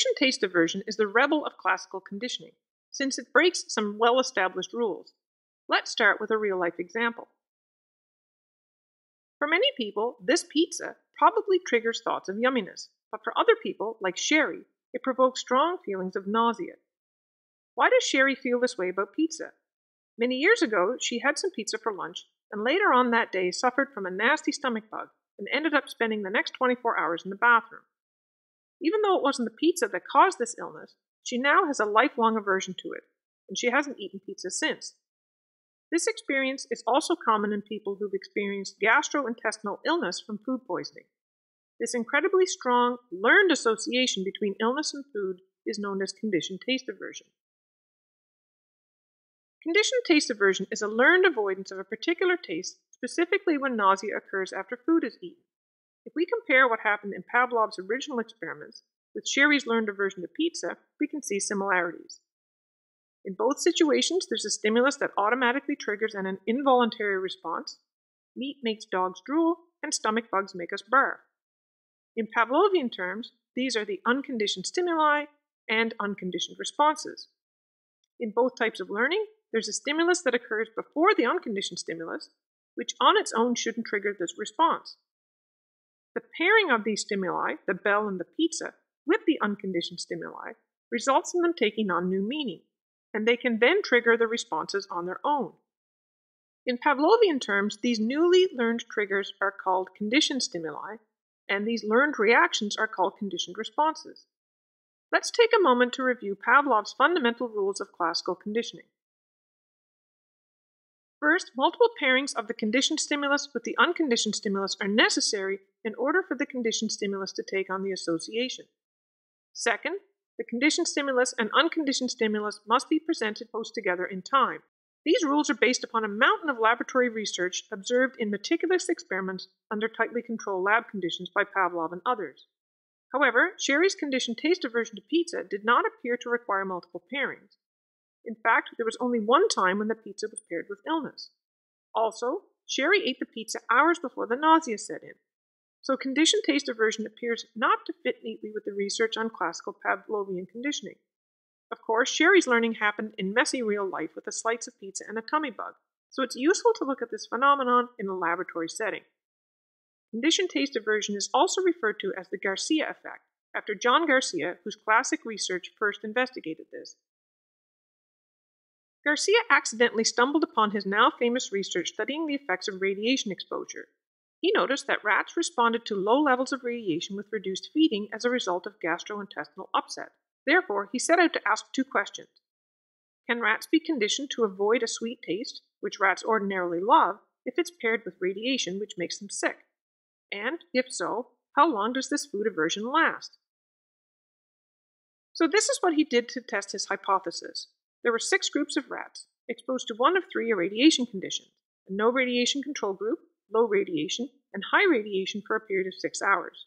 Conditioned taste aversion is the rebel of classical conditioning, since it breaks some well established rules. Let's start with a real life example. For many people, this pizza probably triggers thoughts of yumminess, but for other people, like Sherry, it provokes strong feelings of nausea. Why does Sherry feel this way about pizza? Many years ago, she had some pizza for lunch, and later on that day suffered from a nasty stomach bug and ended up spending the next 24 hours in the bathroom. Even though it wasn't the pizza that caused this illness, she now has a lifelong aversion to it, and she hasn't eaten pizza since. This experience is also common in people who've experienced gastrointestinal illness from food poisoning. This incredibly strong, learned association between illness and food is known as conditioned taste aversion. Conditioned taste aversion is a learned avoidance of a particular taste, specifically when nausea occurs after food is eaten. If we compare what happened in Pavlov's original experiments with Sherry's learned aversion to pizza, we can see similarities. In both situations, there's a stimulus that automatically triggers an involuntary response. Meat makes dogs drool, and stomach bugs make us burr. In Pavlovian terms, these are the unconditioned stimuli and unconditioned responses. In both types of learning, there's a stimulus that occurs before the unconditioned stimulus, which on its own shouldn't trigger this response. The pairing of these stimuli, the bell and the pizza, with the unconditioned stimuli results in them taking on new meaning, and they can then trigger the responses on their own. In Pavlovian terms, these newly learned triggers are called conditioned stimuli, and these learned reactions are called conditioned responses. Let's take a moment to review Pavlov's fundamental rules of classical conditioning. First, multiple pairings of the conditioned stimulus with the unconditioned stimulus are necessary in order for the conditioned stimulus to take on the association. Second, the conditioned stimulus and unconditioned stimulus must be presented close together in time. These rules are based upon a mountain of laboratory research observed in meticulous experiments under tightly controlled lab conditions by Pavlov and others. However, Sherry's conditioned taste aversion to pizza did not appear to require multiple pairings. In fact, there was only one time when the pizza was paired with illness. Also, Sherry ate the pizza hours before the nausea set in. So conditioned taste aversion appears not to fit neatly with the research on classical Pavlovian conditioning. Of course, Sherry's learning happened in messy real life with a slice of pizza and a tummy bug, so it's useful to look at this phenomenon in a laboratory setting. Conditioned taste aversion is also referred to as the Garcia effect, after John Garcia, whose classic research first investigated this. Garcia accidentally stumbled upon his now famous research studying the effects of radiation exposure. He noticed that rats responded to low levels of radiation with reduced feeding as a result of gastrointestinal upset. Therefore, he set out to ask two questions. Can rats be conditioned to avoid a sweet taste, which rats ordinarily love, if it's paired with radiation, which makes them sick? And, if so, how long does this food aversion last? So, this is what he did to test his hypothesis. There were six groups of rats, exposed to one of three irradiation conditions a no radiation control group, low radiation, and high radiation for a period of six hours.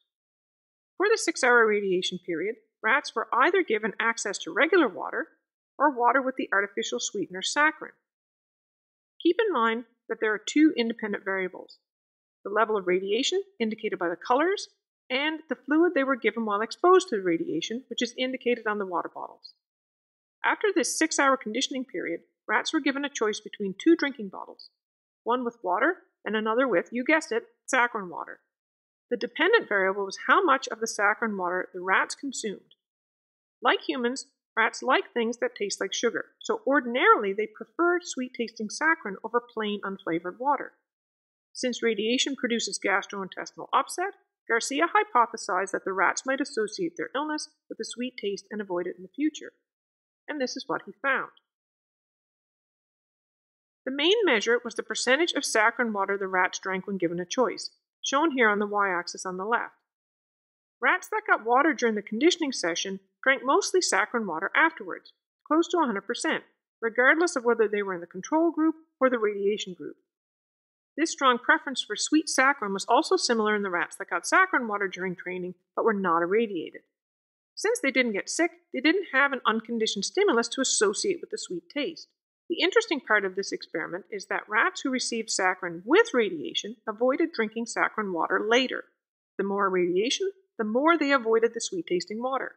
For the six hour radiation period, rats were either given access to regular water or water with the artificial sweetener saccharin. Keep in mind that there are two independent variables the level of radiation, indicated by the colors, and the fluid they were given while exposed to the radiation, which is indicated on the water bottles. After this six hour conditioning period, rats were given a choice between two drinking bottles one with water and another with, you guessed it, saccharin water. The dependent variable was how much of the saccharin water the rats consumed. Like humans, rats like things that taste like sugar, so ordinarily they prefer sweet tasting saccharin over plain unflavored water. Since radiation produces gastrointestinal upset, Garcia hypothesized that the rats might associate their illness with a sweet taste and avoid it in the future and this is what he found. The main measure was the percentage of saccharin water the rats drank when given a choice, shown here on the y axis on the left. Rats that got water during the conditioning session drank mostly saccharin water afterwards, close to 100%, regardless of whether they were in the control group or the radiation group. This strong preference for sweet saccharin was also similar in the rats that got saccharin water during training but were not irradiated. Since they didn't get sick, they didn't have an unconditioned stimulus to associate with the sweet taste. The interesting part of this experiment is that rats who received saccharin with radiation avoided drinking saccharin water later. The more radiation, the more they avoided the sweet tasting water.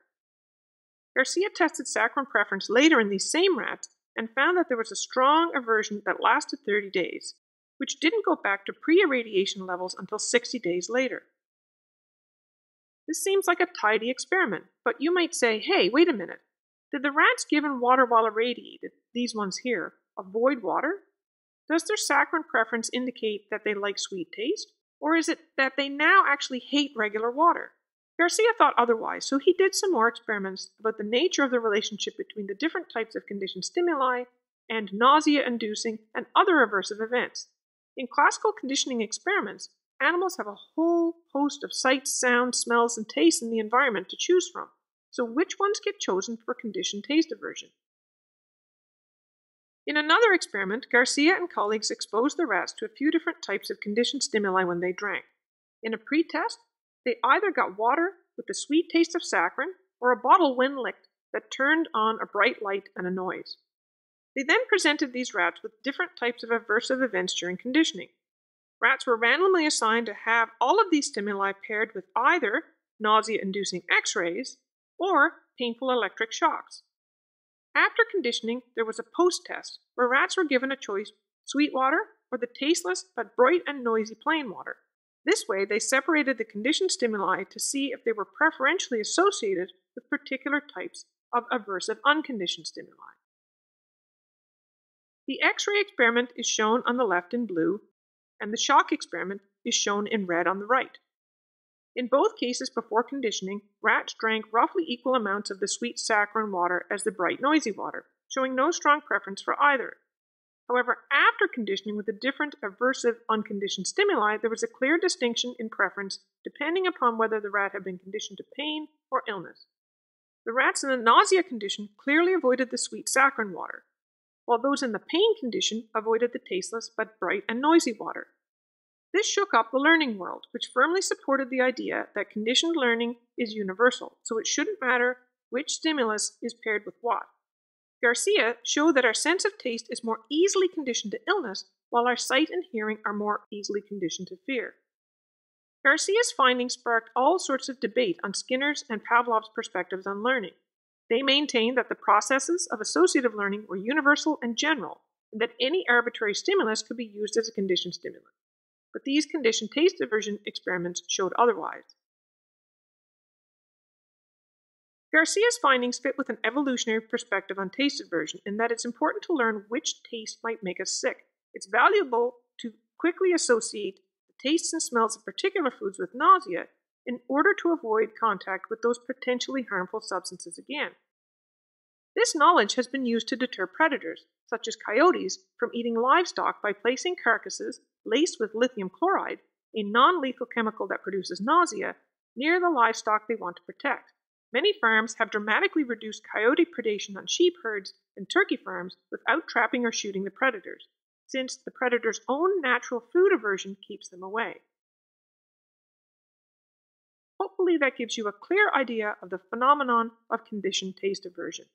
Garcia tested saccharin preference later in these same rats and found that there was a strong aversion that lasted 30 days, which didn't go back to pre irradiation levels until 60 days later. This seems like a tidy experiment, but you might say, hey, wait a minute. Did the rats given water while irradiated, these ones here, avoid water? Does their saccharin preference indicate that they like sweet taste? Or is it that they now actually hate regular water? Garcia thought otherwise, so he did some more experiments about the nature of the relationship between the different types of conditioned stimuli and nausea inducing and other aversive events. In classical conditioning experiments, animals have a whole host of sights, sounds, smells, and tastes in the environment to choose from. So, which ones get chosen for conditioned taste aversion? In another experiment, Garcia and colleagues exposed the rats to a few different types of conditioned stimuli when they drank. In a pretest, they either got water with the sweet taste of saccharin or a bottle when licked that turned on a bright light and a noise. They then presented these rats with different types of aversive events during conditioning. Rats were randomly assigned to have all of these stimuli paired with either nausea inducing x rays or painful electric shocks. After conditioning, there was a post test where rats were given a choice sweet water or the tasteless but bright and noisy plain water. This way, they separated the conditioned stimuli to see if they were preferentially associated with particular types of aversive unconditioned stimuli. The X ray experiment is shown on the left in blue, and the shock experiment is shown in red on the right. In both cases before conditioning, rats drank roughly equal amounts of the sweet saccharin water as the bright noisy water, showing no strong preference for either. However, after conditioning with a different aversive unconditioned stimuli, there was a clear distinction in preference depending upon whether the rat had been conditioned to pain or illness. The rats in the nausea condition clearly avoided the sweet saccharin water, while those in the pain condition avoided the tasteless but bright and noisy water. This shook up the learning world, which firmly supported the idea that conditioned learning is universal, so it shouldn't matter which stimulus is paired with what. Garcia showed that our sense of taste is more easily conditioned to illness, while our sight and hearing are more easily conditioned to fear. Garcia's findings sparked all sorts of debate on Skinner's and Pavlov's perspectives on learning. They maintained that the processes of associative learning were universal and general, and that any arbitrary stimulus could be used as a conditioned stimulus. But these conditioned taste aversion experiments showed otherwise. Garcia's findings fit with an evolutionary perspective on taste aversion in that it's important to learn which taste might make us sick. It's valuable to quickly associate the tastes and smells of particular foods with nausea in order to avoid contact with those potentially harmful substances again. This knowledge has been used to deter predators, such as coyotes, from eating livestock by placing carcasses laced with lithium chloride, a non lethal chemical that produces nausea, near the livestock they want to protect. Many farms have dramatically reduced coyote predation on sheep herds and turkey farms without trapping or shooting the predators, since the predator's own natural food aversion keeps them away. Hopefully, that gives you a clear idea of the phenomenon of conditioned taste aversion.